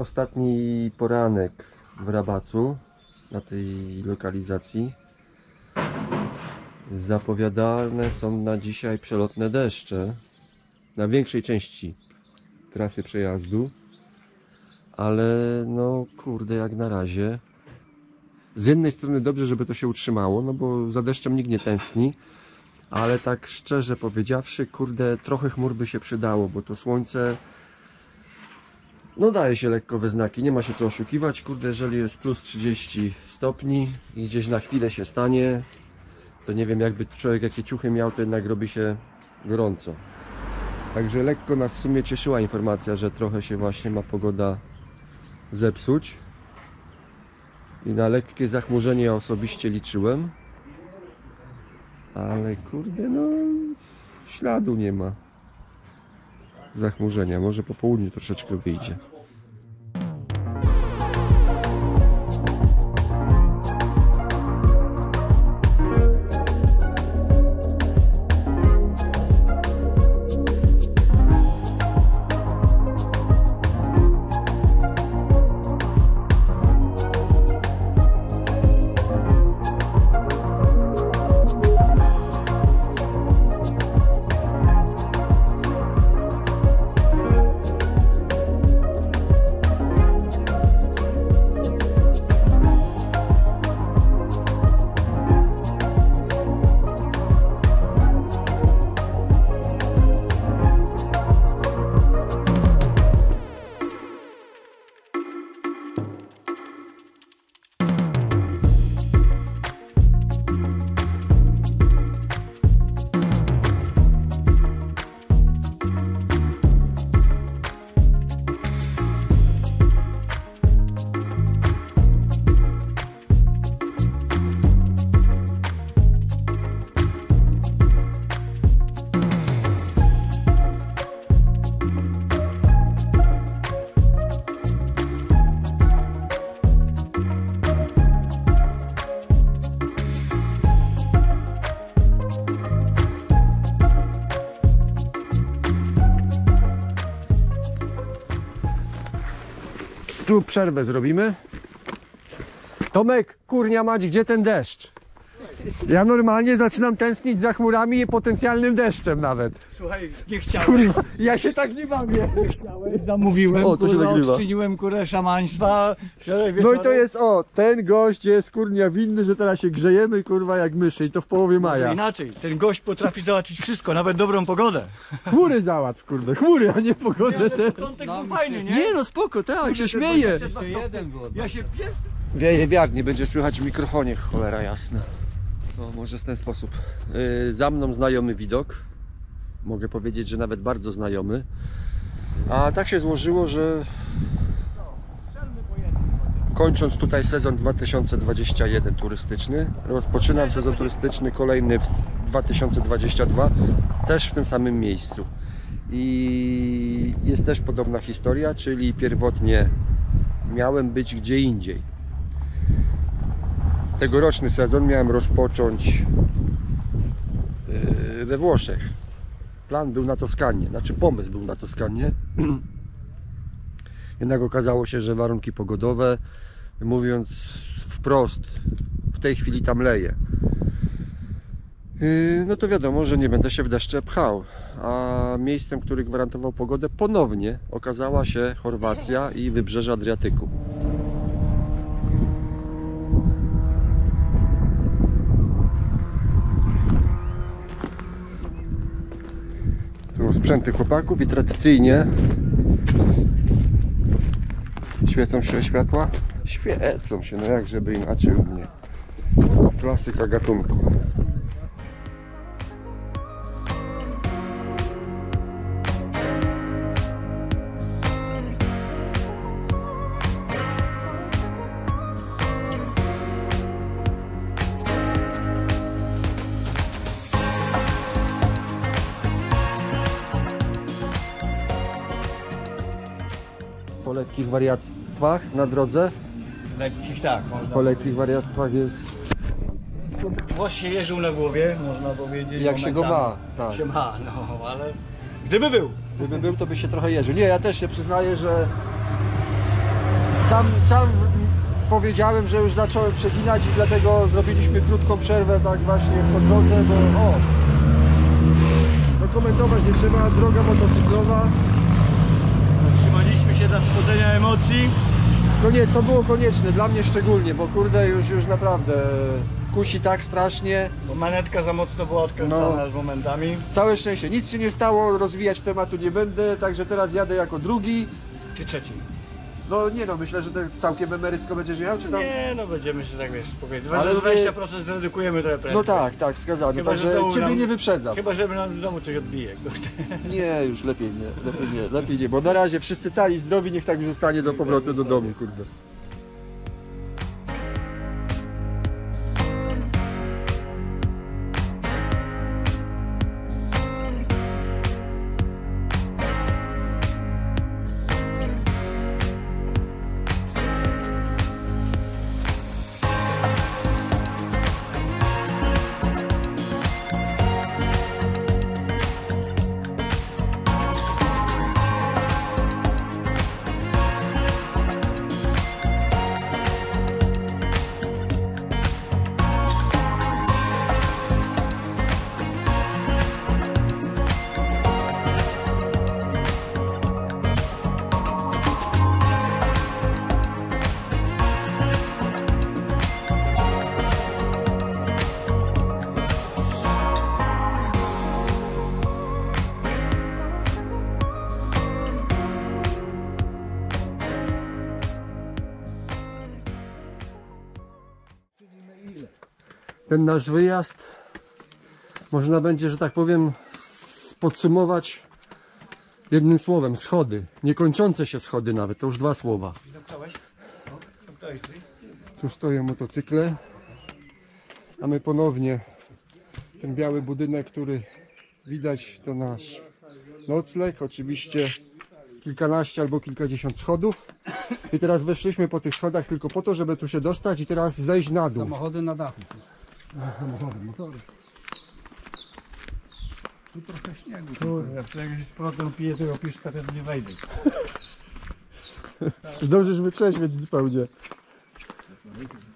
Ostatni poranek w Rabacu na tej lokalizacji. Zapowiadane są na dzisiaj przelotne deszcze na większej części trasy przejazdu. Ale no kurde, jak na razie. Z jednej strony dobrze, żeby to się utrzymało, no bo za deszczem nikt nie tęskni. Ale tak szczerze powiedziawszy, kurde, trochę chmur by się przydało, bo to słońce no daje się lekko we znaki, nie ma się co oszukiwać, kurde, jeżeli jest plus 30 stopni i gdzieś na chwilę się stanie, to nie wiem jakby człowiek jakie ciuchy miał, to jednak robi się gorąco. Także lekko nas w sumie cieszyła informacja, że trochę się właśnie ma pogoda zepsuć. I na lekkie zachmurzenie ja osobiście liczyłem. Ale kurde, no śladu nie ma zachmurzenia. Może po południu troszeczkę wyjdzie. Tu przerwę zrobimy. Tomek, kurnia mać, gdzie ten deszcz? Ja normalnie zaczynam tęsknić za chmurami i potencjalnym deszczem nawet. Słuchaj, nie chciałem. Kurwa, ja się tak nie bawię. Zamówiłem, O, to się kurwa, nagrywa. odczyniłem kurę szamaństwa. Wczoraj No i wieczorem- to jest, o, ten gość jest kurnia winny, że teraz się grzejemy kurwa jak myszy i to w połowie Może maja. Inaczej, ten gość potrafi załatwić wszystko, nawet dobrą pogodę. Chmury załatw, kurde, chmury, a nie pogodę też. Początek był fajny, nie? Nie no spoko, tak, się śmieje. Jeszcze jeden był. Ja się pies... Wieje wiatr, nie będzie słychać w mikrofonie, cholera jasna. To może w ten sposób. Yy, za mną znajomy widok. Mogę powiedzieć, że nawet bardzo znajomy. A tak się złożyło, że kończąc tutaj sezon 2021 turystyczny, rozpoczynam sezon turystyczny kolejny w 2022 też w tym samym miejscu. I jest też podobna historia, czyli pierwotnie miałem być gdzie indziej. Tegoroczny sezon miałem rozpocząć yy, we Włoszech. Plan był na Toskanię, znaczy pomysł był na Toskanię. Jednak okazało się, że warunki pogodowe, mówiąc wprost, w tej chwili tam leje. Yy, No to wiadomo, że nie będę się w deszcze pchał. A miejscem, który gwarantował pogodę, ponownie okazała się Chorwacja i wybrzeże Adriatyku. Sprzęty chłopaków i tradycyjnie świecą się światła? Świecą się, no jak żeby inaczej u mnie. Klasyka gatunku. Lekkich wariactwach na drodze, Lekkich tak, można po lekkich wariactwach jest Włos się jeżył na głowie, można powiedzieć. jak się go ma. Tak. Się ma, no ale... Gdyby był. Gdyby był, to by się trochę jeżył. Nie, ja też się przyznaję, że Sam, sam powiedziałem, że już zacząłem przeginać i dlatego zrobiliśmy krótką przerwę tak właśnie po drodze, bo o, no komentować nie trzeba, droga motocyklowa. Się dla schodzenia emocji. To nie, to było konieczne, dla mnie szczególnie, bo kurde już, już naprawdę kusi tak strasznie. Bo manetka za mocno była odkręcona No. z momentami. Całe szczęście, nic się nie stało, rozwijać tematu nie będę, także teraz jadę jako drugi. Czy trzeci? No nie no, myślę, że to całkiem emerycko będziesz jechał, czy tam? Nie, no będziemy się tak wiesz powiedzieć. Ale Ale wy- 20% zredukujemy trochę prędzej. No tak, tak, wskazane, Chyba, że także znowu ciebie nam- nie wyprzedzam. Chyba, żeby nam w domu coś odbije. kurde. Nie, już lepiej nie, lepiej nie, lepiej nie, bo na razie wszyscy cali zdrowi, niech tak zostanie do powrotu do domu, kurde. Ten nasz wyjazd można będzie, że tak powiem, podsumować jednym słowem, schody. Niekończące się schody nawet, to już dwa słowa. Tu stoją motocykle, a my ponownie ten biały budynek, który widać to nasz nocleg, oczywiście kilkanaście albo kilkadziesiąt schodów i teraz weszliśmy po tych schodach tylko po to, żeby tu się dostać i teraz zejść na dół. Samochody na dachu. Samochody, motory. Tu trochę śniegu. Kurde, jak się z powrotem piję tego piszka, to nie wejdę. Zdążysz wytrzeźwieć zupełnie.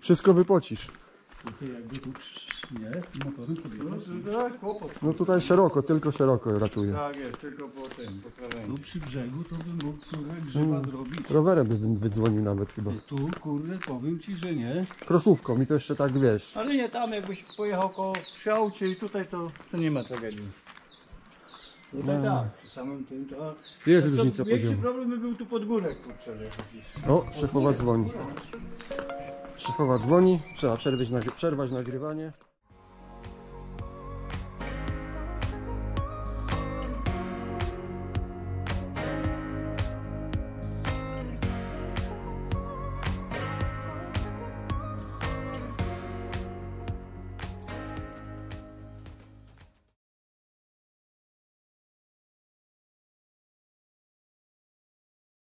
Wszystko wypocisz. Jakby tu nie, motorem. Tak, kłopot. No tutaj szeroko, tylko szeroko ratuje. Tak jest, tylko po tym, po krawędzi. Tu przy brzegu to bym mógł kurde grzyba zrobić. Rowerem by wy- wydzwonił nawet chyba. Tu kurde powiem ci, że nie. Krosówką i to jeszcze tak wiesz. Ale nie tam, jakbyś pojechał koło przy aucie i tutaj to, to nie ma tragedii. Tutaj tak, przy samym tym to... Jest to różnica Większy poziomu. problem by był tu pod górę, kurczę, że jakiś. O, szefowa dzwoni. Szefowa dzwoni, trzeba przerwać, nagry- przerwać nagrywanie.